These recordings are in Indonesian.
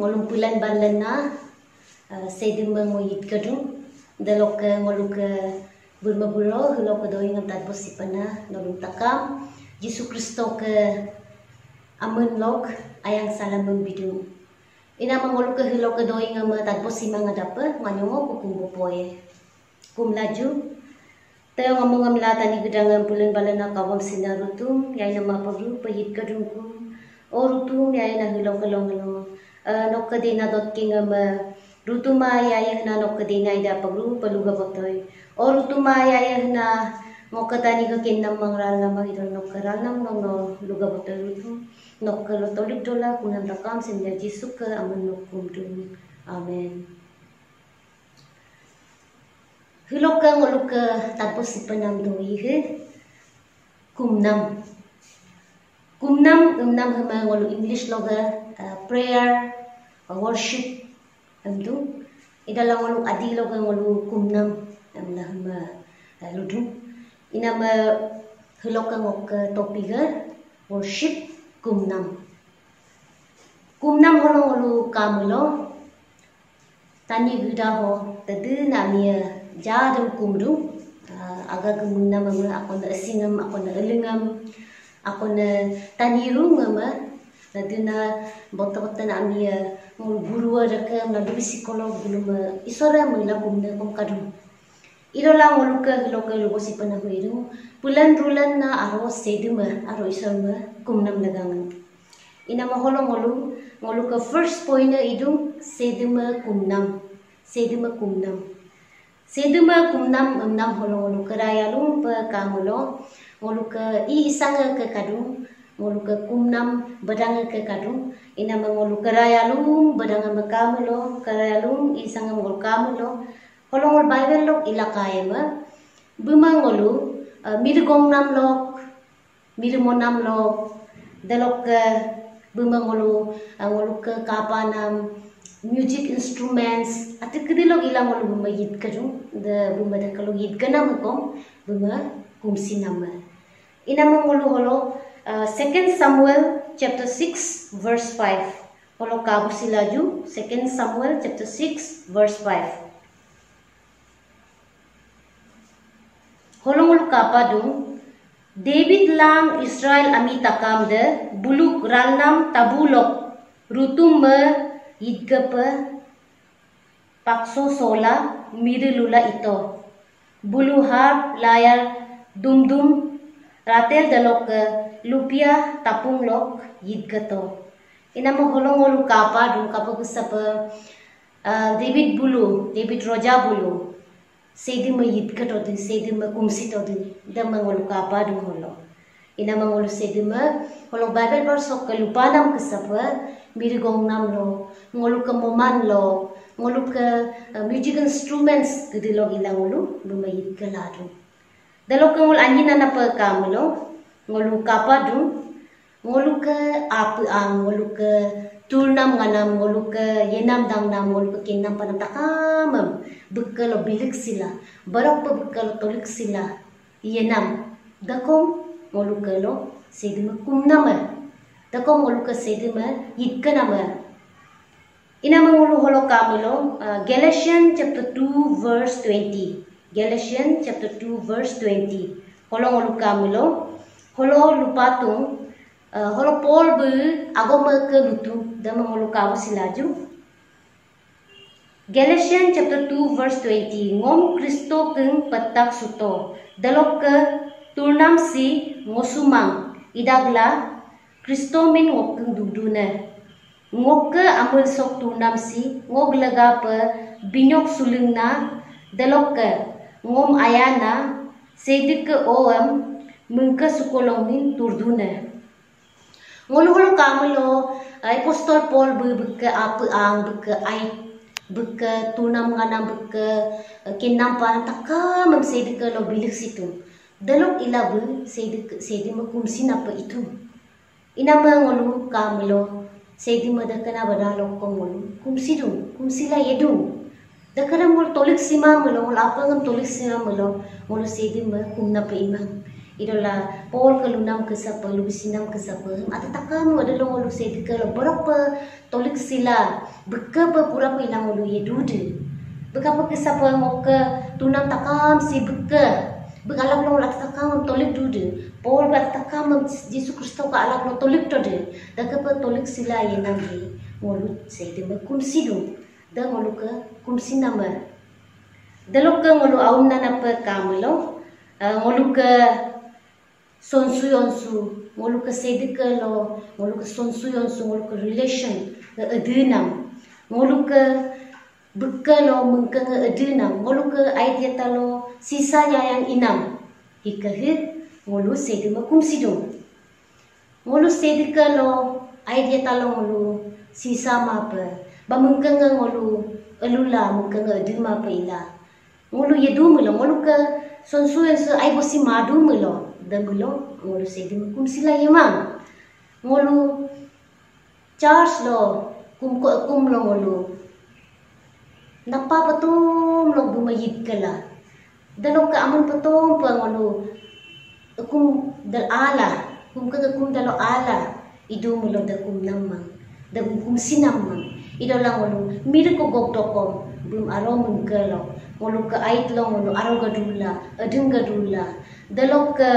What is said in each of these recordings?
Ngolum pulan balena sedi mengoyit kedung delok ke ngolu ke burma buro helo ke doi ngantat bosi pana nolum takam Yesus Kristo ke amun lok ayang salam membidu ina mangolu ke helo ke doi ngama tat bosi mangadapa nganyongo kukum bopoye kum laju. Tayo ngomong ngam lata ni gedang bulan balana kawam sinar rutum yai nama paglu pahit kadungku o rutum na hilong kalong kalong nok kadina dot king ngam rutuma yai na nok kadina ida paglu paluga botoy o rutuma yai na ngok katani ka kinam mangral na nong no luga botoy rutum nok kalotolik dola kunam takam sinja jisuk ka aman nok kumdum amen. Huloka ngoluka tapos si panam doi kumnam. Kumnam kumnam hama ngolu English loga uh, prayer worship. Amdu idala ngolu adi loga ngolu kumnam. Amla hama uh, ludu. Inama huloka ngok topiga worship kumnam. Kumnam holo ngolu kamulo. Tani guda ho tadu namia jadam kumdu. Aga kemunna mama ako na asingam ako na ako na taniru mama na dina bota bota na raka na dubi psikolog buluma isora mula kumna kum kadum iro lang uluka loka lugo si panahuiru bulan rulan na aro seduma aro isoma kumnam nagangan ina maholong ngolu ngolu ka first point idung seduma kumnam seduma kumnam Seduma kumnam umnam holo ngolu keraya lum pe kamulo ngolu ke i isang ke kadung ngolu ke kumnam bedang ke kadung. Ina mengolu keraya lum bedang me kamulo keraya lum i isang ngolu kamulo holo ngol bible lok ilakaya ma buma ngolu mirgong nam lok mirmonam lok. Delok ke buma ngolu ngolu ke kapanam music instruments. Ati kedilo ilang walu buma yit kajung de buma de kalau yit gana makom buma kumsi nama ina mangulu holo uh, second samuel chapter 6 verse 5 holo kabu silaju second samuel chapter 6 verse 5 holongul kapadung David lang Israel ami takam de buluk ralnam tabulok rutum me idgapa pakso sola mirilula ito. Buluhar layar dumdum ratel dalok lupia tapung lok yidgato ina mo holong olu kapa dum kapa kusapa David bulu David roja bulu. Sedi ma yidgato din sedi ma kumsito din da mangolu kapa dum holo ina mangolu sedi ma holo bible verse ok lupanam kusapa mirigong nam lo ngolu ke moman lo ngolu ke uh, music instruments gede lo ilang ngolu lumayit ke ladu dalo ke ngol anjina na pa ngolu kapa du? Ngolu ke apa ang ngolu ke turnam nganam ngolu ke yenam dang nam ngolu ke kinam panam takamam bekal bilik sila barok pa bekal tolik sila yenam. Dakom ngolu ke lo sedima kumnama dakom ngolu ke sedima yitkanama ina mangulu holo kamulo uh, Galatians chapter 2 verse 20 Galatians chapter 2 verse 20 holo ngolu kamulo holo lupatung uh, holo Paul bu agama ke lutu dama kamu silaju Galatians chapter 2 verse 20 ngom Kristo keng petak suto dalok ke turnam si ngosumang. Idagla Kristo min ngok keng duduna ngok ke amul sok turnam si ngok laga pe binyok sulung na dalok ke ngom ayana sedik ke oam mengka sukolong min turduna Ngulu-ngulu kamu lo, apostol Paul berke apa ang berke ai berke tunam ngana berke kinam pan takka mem sedek lo bilik situ. Dalok ila bu sedek sedek makum sinapa itu. Ina ma ngulu kamu lo, sedek ma dakana badalo ko ngulu kum sidu kum sila yedu. Dakana ngul tolik sima melo ngul apa ngam tolik sima melo ngulu sedek ma kum napa imang idola Paul kalunam kesapa lubisinam kesapa ata takam ada lo lu se dikala berapa tolik sila bekapa pura pa ilang lu ye dude bekapa kesapa ngoka tunam takam si beka. Bekalak lo lat takam tolik dude Paul bat takam Yesus Kristus ka alak lo tolik tode dakapa tolik sila ye nambi ngolu se de kum sidu da ngolu ka kum sinama dalok ka ngolu aun na napa kamlo ngolu ka sonsu yonsu ngolu ka sedika lo ngolu ka sonsu yonsu ngolu ka relation ka adinam. Ngolu ka bekka lo mengka nga adinam. Ngolu ka idea talo sisanya yang inam. Hikahit ngolu sedima kum sidong ngolu sedika lo idea talo ngolu sisa mapa ba mengka nga ngolu alula mengka nga adima pa ila. Ngolu yedu mulo ngolu ka sonsu dagulo ngolu sedim kum sila yemang ngolu charge lo kum ko kum lo ngolu. Napa patum lo bumayid kala dalok ka aman patum pa ngolu kum dal ala kum ka kum dalo ala idu mo lo da kum namang da kum sinamang ido lang ngolu mir ko gogdokom bum aro mun kalo ngolu ka ait lo ngolu aro gadula adung gadula dalok ke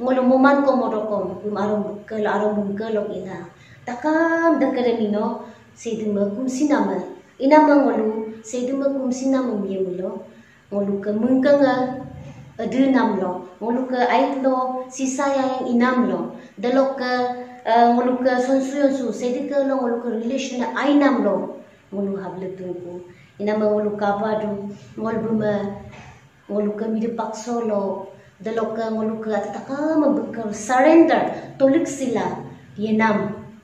ngolo muman ko modokom kum arom ke bum ke ina. Takam dakare mino seduma kum sinama ina mangolu seduma kum sinama mi mulo ngolu ke mengkanga adu nam lo. Ngolu ke ait lo sisa yang inam lo. Dalok ke ngolu ke sonsu yonsu ke lo ngolu ke relation ai nam lo. Ngolu hable tungku ina mangolu kabadu ngolu buma ngolu ke mi pakso lo daloka ngoluka tataka mabukar surrender tolik sila yenam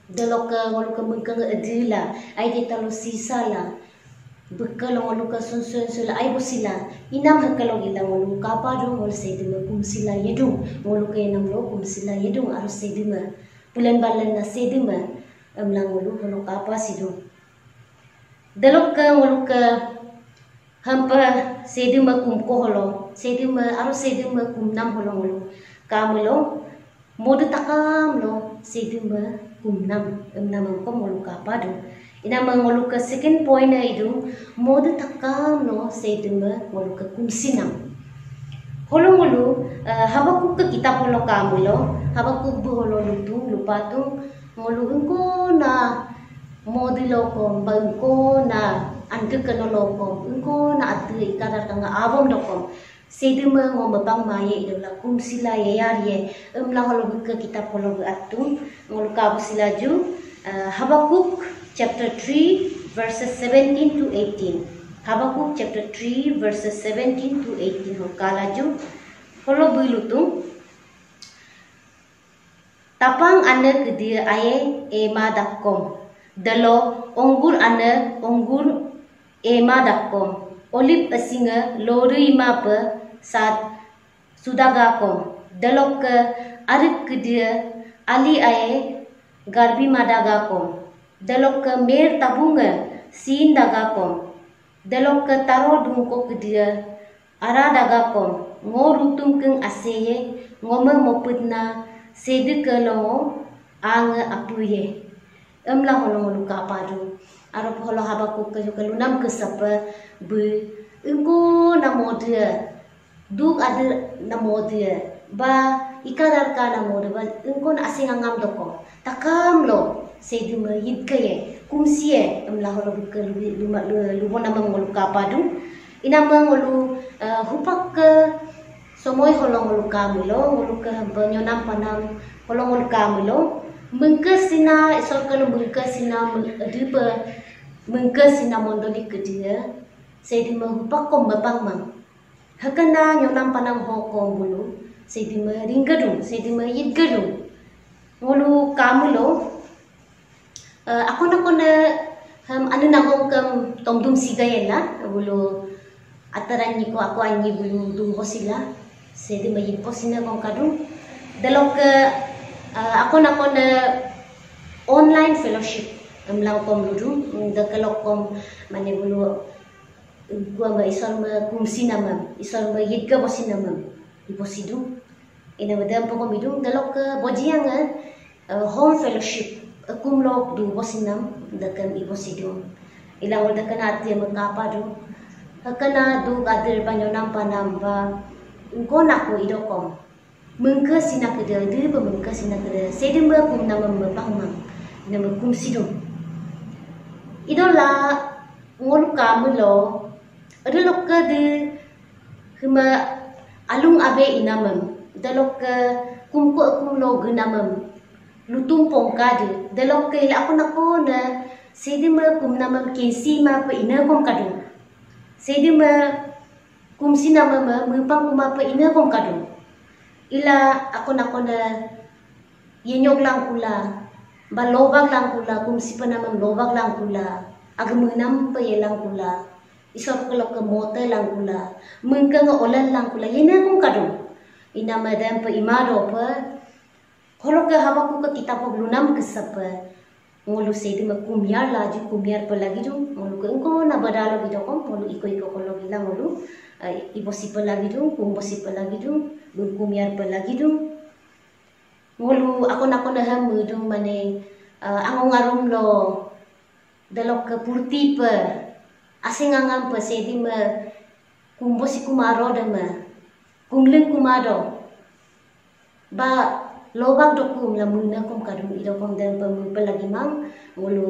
daloka ngoluka mengkang adila ay di talo sisala bekal ngoluka sunsun sila ay sila inam hakalong ila ngoluka pa do ngol sedima kum sila yedung ngoluka yenam lo kum sila yedung arus sedima bulan balan na sedima amlang ngolu ngoluka pa daloka ngoluka hampa sedima kum koholo sedima aro sedima kumnam holong lo kamulo modu takam lo sedima kumnam emnam ko molu kapado ina mangolu ka second point na idu modu takam lo sedima molu ka kumsinam holong lo uh, habakuk ka kitab holo kamulo habakuk bu holo lutu lupa tu ngolu engko na modulo ko bangko na angke kanolo ko engko na atu ikadar tanga abom dokom sedema ngo babang maye idola kum sila ye emla holo buka kita polo atu ngolu kabu uh, Habakuk chapter 3 verses 17 to 18 Habakuk chapter 3 verses 17 to 18 ho kalaju holo bulutu tapang ane kedia aye ema dakom dalo onggur ane onggur ema dakom olip asinga lori mapa sat sudaga ko dalok ke arik kedia ali ae garbi madagakom dalok ke mer tabunga sin dagakom dalok ke taro dungko ke dia ara dagakom ngorutum keng aseye ngoma moputna sede ke longo anga apuye emla holong lu kapadu aro holo habaku ke ke lunam ke sapa be engko namo duk ada namo dia. Ba ikadar ka na mo ba ingkon asing angam doko takam lo. Se di ma yit kaye kumsie am la holo ke lu lu mo na ngolu ka ngolu uh, hupak ke somoy holo ngolu ka mulo ngolu ke banyo nam panam. Holo ngolu ka mengke sina isol ke lu mengke sina di pa mengke sina mondo di ke dia. Se di ma hupak ko mabang mang. Hakana nyonam panam hoko bulu. Sedima ringgadung sedima yidgadung ngolu kamulo uh, ako na ko na um, ano na kong kam tomdum sigayela bulu ataran ni ko ako anyi bulu dumbo sila sedima yidpo sina kong kadung dalok ke uh, ako na ko na online fellowship. Am law kom ludu da kalok kom mane gua ma isol ma kum sinama isol ma yidga bo sinama iposidu ina madam po kami dung dalok ke bojiang uh, home fellowship. Akum lok du bosinam dakan iposidu ilang wala dakan ati magkapa du. Hakana du gadir panyonam panam ba ko idokom mengke sina kede de ba mengke sina kede sedem ba kum nama mapangmang nama kum sidum idola ngol kamu lo ada lokka de huma alung abe inamam. Dalok ke kumko akum lo gunamam lutung pongkade dalok ke ila ako nako na sedi ma kum namam kensi ma pa ina kom kadu sedi ma kum sinama ma mupang kuma pa ina kom kadu ila ako nako na yenyok lang kula ba lobag lang kula kum si pa namam lobag lang kula agamunam pa yelang kula isor kalau ke motor lang kula mengka nga olan lang kula yena kung kadong ina madam pa imado pa. Kalau ke hawa ku ke kita pa blunam ke sapa ngulu se di kumyar laju kumyar pa lagi dong ngulu ke engko na badalo gitu kom ngulu iko iko kalau bilang ngulu ibo si lagi kumbo si pa lagi dong bun kumyar pa lagi dong ngulu ako na ko na hamu dong mane uh, angong arum lo dalok ke purti pa asing angam pa sedi ma kumbo si kumaro da ma kumling kumado ba lobang do kum la muna kum kadum ido kom dan pa mu lagi mang ngulu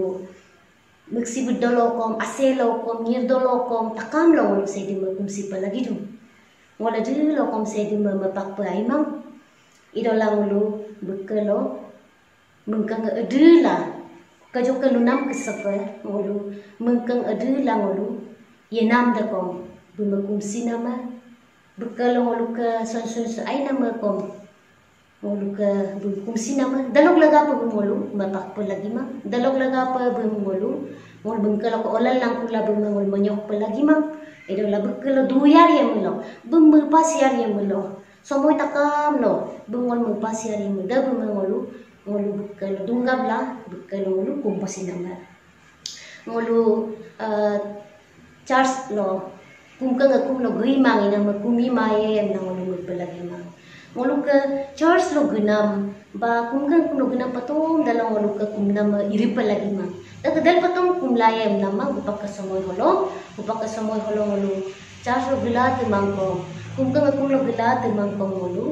miksi budolo kom aselo kom nirdolo kom takam lo ngulu sedi ma kum si lagi dum ngula di lo kom sedi ma mapak pa ai mang. Ido la ngulu bekelo mengkang edela kajo ka lunam kesapa ngolu mengkang adu la ngolu ye nam da kom bumakum sinama bekal ngolu ka son son ai nama kom ngolu ka bumakum sinama dalog laga pa ngolu mapak pa lagi ma. Dalog laga pa ngolu ngol bengkal ko olal lang kula bumangol manyok pa lagi ma. Edo la bekal duyar ya mulo bumbu pasiar ya mulo somoy takam lo bungol mo pasiar ya mulo bumangolu ngolu bukkal dunggab la bukkal ngolu kumpasin nama. Ngolu uh, charles lo kumka nga kum lo gui mang ina ma kumi maye na ngolu ngulpalagi mang ngolu ka charles lo gunam ba kumka kum lo gunam patong dalang ngolu ka kum nama iri palagi mang daga dal patong kum layem nama upak ka samoy holo upak ka samoy holo ngolu charles lo gila mang ko kumka nga kum lo gila mang ko ngolu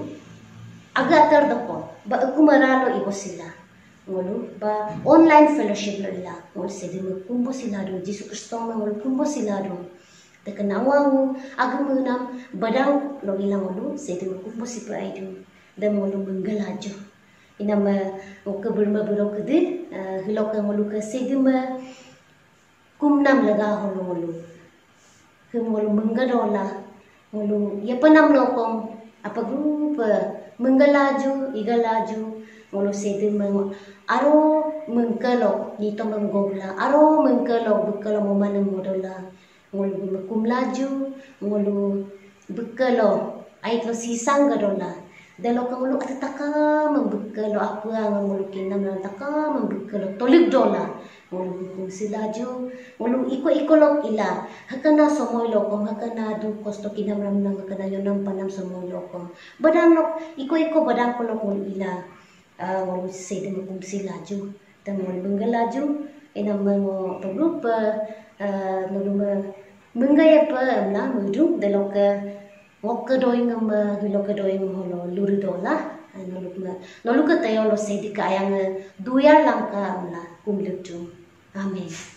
aga atar dako ba aku maralo ibo sila. Ngolu ba online fellowship lo ila ngol sedi mo kumbo sila do Jesu Kristo mo ngol kumbo sila do te kanawaw aga munam badaw lo ila ngolu sedi mo kumbo si pa aidu da ngolu menggalajo ina ma ke berma bero kede hilo ka ngolu ka sedi ma kumnam laga holo ngolu ke ngolu menggadola ngolu ya panam lokom apa grupa menggalaju igalaju ngolo sede meng aro mengkalo nito menggobla aro mengkalo bekalo mo mana modola ngolo bekum laju ngolo bekalo ai to sisang gadola Dalo ka ulu ataka membuka lo apa ang mulu kinam na taka membuka lo tolik dola. Mulu kung sila jo, mulu iko iko lo ila. Hakana somoy lo ko, hakana du kosto kinam ram nang hakana yo nam panam somoy lo ko. Badang lo iko iko badang ko lo mulu ila. Ah mulu se de kung sila jo. Ta mulu benggala jo. Ina mo pagrupa, ah mulu menggaya pa amna mudu dalo ka ngok doi ngam hilo ka doi ngam holo luri dola noluk ma noluk ka tayo lo sedi ka ayang duyar lang ka amla kumluk amen